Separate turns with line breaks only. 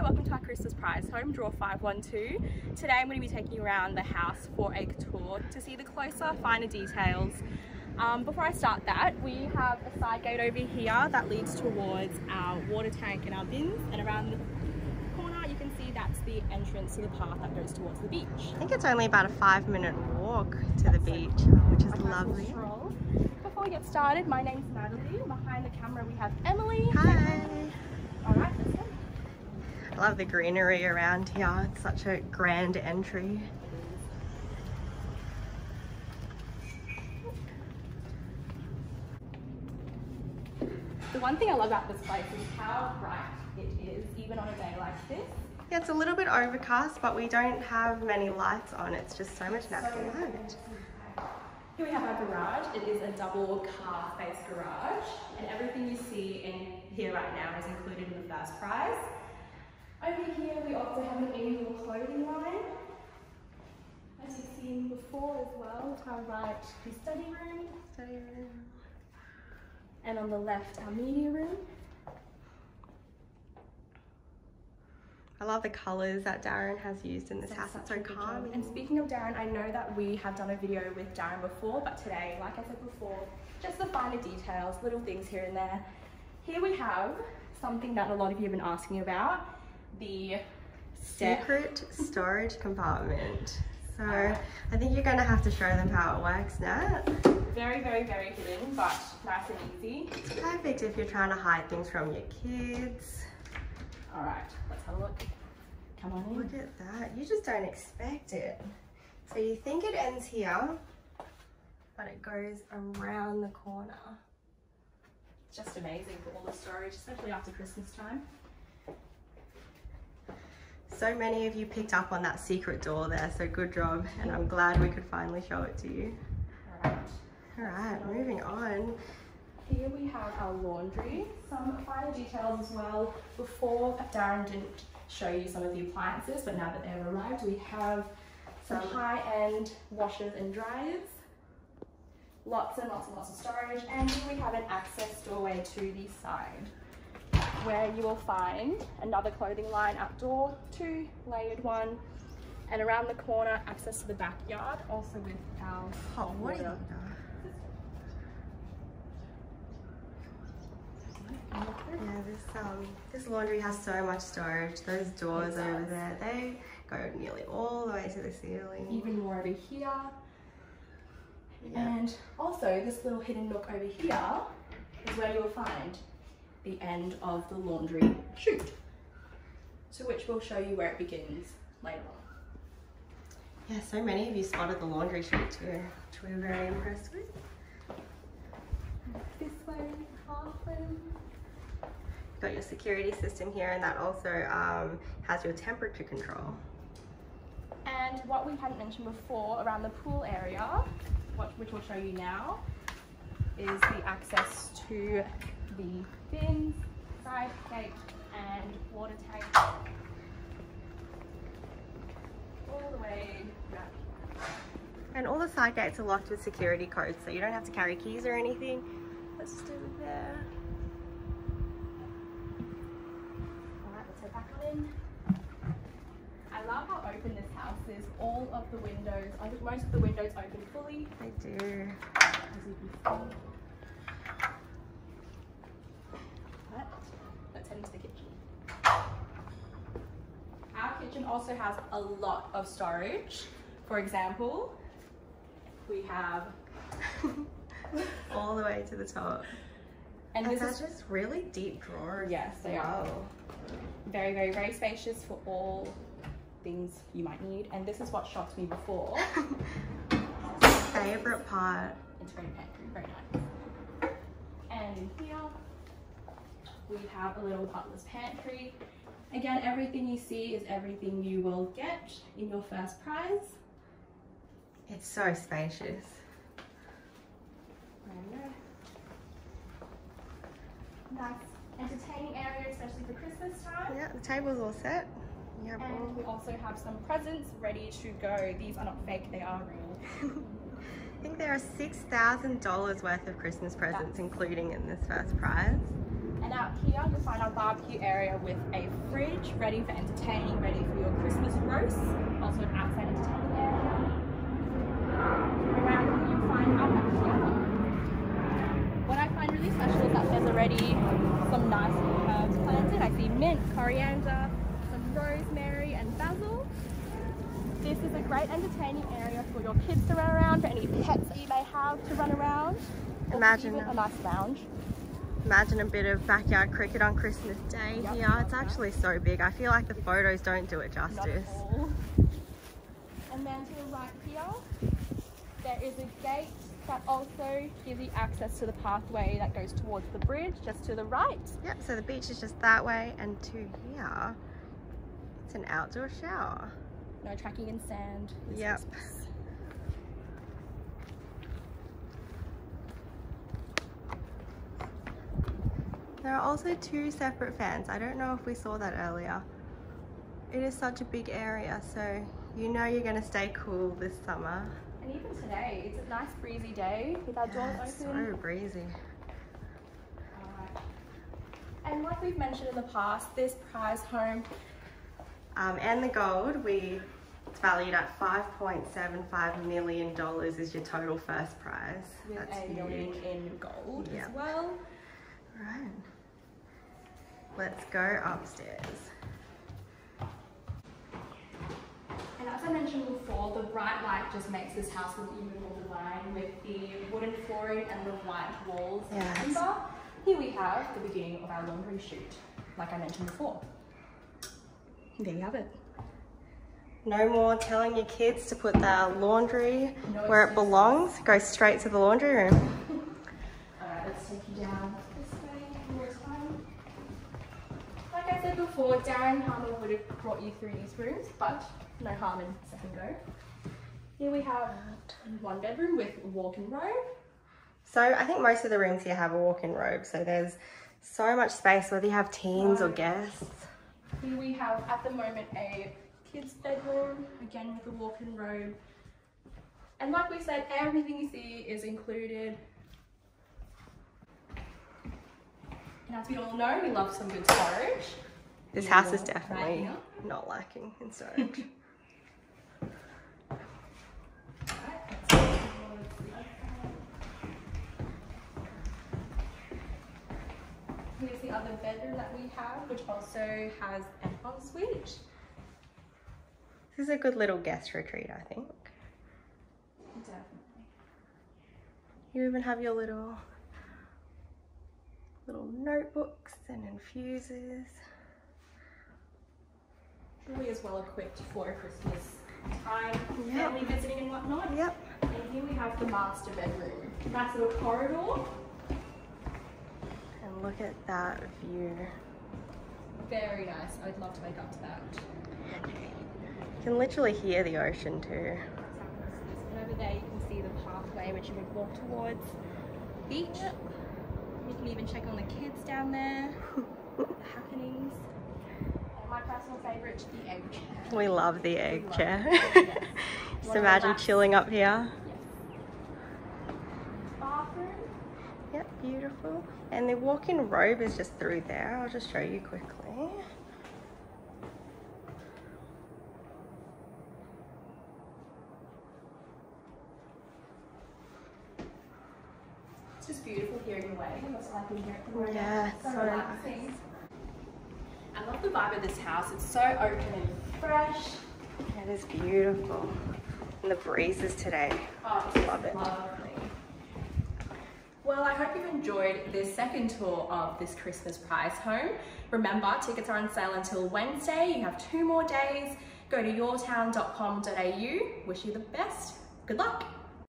Hi, welcome to our Christmas Prize Home, draw 512. Today I'm going to be taking you around the house for a tour to see the closer, finer details. Um, before I start that, we have a side gate over here that leads towards our water tank and our bins and around the corner you can see that's the entrance to the path that goes towards the beach.
I think it's only about a five minute walk to the beach, which is lovely.
Before we get started, my name's Natalie. Behind the camera we have Emily.
Hi.
Alright, let's go.
I love the greenery around here. It's such a grand entry.
The one thing I love about this place is how bright it is, even on a day like this.
Yeah, it's a little bit overcast, but we don't have many lights on. It's just so much natural light.
Here we have our garage. It is a double car space garage, and everything you see in here right now is included in the first prize. Over here, we also have an annual clothing line. As you've seen before as well, to our right, the study room.
Study room.
And on the left, our media room.
I love the colours that Darren has used in this house. It's so calming.
And speaking of Darren, I know that we have done a video with Darren before, but today, like I said before, just the finer details, little things here and there. Here we have something that a lot of you have been asking about, the
secret storage compartment. So I think you're going to have to show them how it works, Nat.
Very, very, very hidden, but nice and easy.
It's perfect if you're trying to hide things from your kids.
All right, let's have a look. Come on in.
Look at that. You just don't expect it. So you think it ends here, but it goes around the corner.
It's just amazing for all the storage, especially after Christmas time.
So many of you picked up on that secret door there, so good job. And I'm glad we could finally show it to you.
All right.
All right, moving on.
Here we have our laundry, some finer details as well. Before, Darren didn't show you some of the appliances, but now that they've arrived, we have some high-end washers and dryers. Lots and lots and lots of storage. And here we have an access doorway to the side where you will find another clothing line outdoor, two layered one, and around the corner, access to the backyard, also with our hot water.
Yeah, this um this laundry has so much storage. Those doors over there, they go nearly all the way to the ceiling.
Even more over here. And also this little hidden nook over here is where you'll find the end of the laundry chute. So which will show you where it begins later on.
Yeah, so many of you spotted the laundry chute too, which we're very impressed with.
This way, bathroom.
Got your security system here and that also um, has your temperature control.
And what we hadn't mentioned before around the pool area, what, which we'll show you now, is the access to the bins, side gate and water tank. All the way back.
And all the side gates are locked with security codes, so you don't have to carry keys or anything. Let's just over there.
Alright, let's head back on in. I love how open this house is. All of the windows, I think most of the windows open fully,
They do.
as you can see. Right, let's head into the kitchen. Our kitchen also has a lot of storage. For example, we have,
all the way to the top.
and
And
this is
just really deep drawers.
Yes, they are.
Wow.
very, very, very spacious for all things you might need. And this is what shocked me before.
Favorite part.
Integrated pantry, very nice. And in here, we have a little butler's pantry. Again, everything you see is everything you will get in your first prize.
It's so spacious.
Nice entertaining area, especially for Christmas time.
Yeah, the table's all set. Have
And we also have some presents ready to go. These are not fake, they are real.
I think there are $6,000 worth of Christmas presents, including in this first prize.
And out here, you'll find our barbecue area with a fridge ready for entertaining, ready for your Christmas roast. Also an outside entertaining area. Around here you'll find our backyard. What I find really special is that there's already some nice herbs planted. I see mint, coriander, some rosemary and basil. This is a great entertaining area for your kids to run around, for any pets that you may have to run around.
Imagine
even a nice lounge.
Imagine a bit of backyard cricket on Christmas Day
Yep,
here. It's actually so big. I feel like the photos don't do it justice.
And then to the right here, there is a gate that also gives you access to the pathway that goes towards the bridge, just to the right.
Yep, so the beach is just that way and to here, it's an outdoor shower.
No tracking in sand.
Yep. There are also two separate fans. I don't know if we saw that earlier. It is such a big area, so you know you're gonna stay cool this summer.
And even today, it's a nice breezy day with our doors
Yeah, it's
open.
so breezy.
And like we've mentioned in the past, this prize home
Um, and the gold, we it's valued at $5.75 million is your total first prize.
with
That's
a million
huge.
in gold
Yeah.
as well.
Right. Let's go upstairs.
And as I mentioned before, the bright light just makes this house look even more divine with the wooden flooring and the white walls
Yes.
timber. Here we have the beginning of our laundry chute, like I mentioned before. There you have it.
No more telling your kids to put their laundry
No
where it belongs. Go straight to the laundry room.
Alright, let's take you down this way one more time. Like I said before, Darren Palmer would have brought you through these rooms, but no harm in second go. Here we have one bedroom with walk-in robe.
So I think most of the rooms here have a walk-in robe. So there's so much space whether you have teens or guests.
Here we have at the moment a kids bedroom, again with a walk-in robe. And like we said, everything you see is included. And as we all know, we love some good storage.
This
Yeah,
house is definitely not lacking in storage.
Alright, let's go towards the other side. Here's the other bedroom that we have, which also has an ensuite.
this is a good little guest retreat, I think.
Definitely.
You even have your little little notebooks and infuses.
Really as well equipped for Christmas time,
Yep.
family visiting and whatnot.
Yep.
And here we have the master bedroom. Nice little corridor.
And look at that view.
Very nice. I'd love to wake up to that.
You can literally hear the ocean too.
And over there you can see the pathway which you would walk towards the beach. You can even check on the kids down there, the happenings. And my personal favourite, the egg chair.
We love the egg
love
chair.
it. Yes.
Just imagine chilling up here.
Bathroom.
Yep, beautiful. And the walk-in robe is just through there. I'll just show you quickly.
It's just beautiful here in the way. Looks like in here at the moment.
Yeah,
so,
so
relaxing. The vibe of this house. It's so open and fresh.
It is beautiful. And the breezes today.
Oh,
Love it.
Lovely. Well, I hope you've enjoyed this second tour of this Christmas prize home. Remember, tickets are on sale until Wednesday. You have two more days. Go to yourtown.com.au. Wish you the best. Good luck.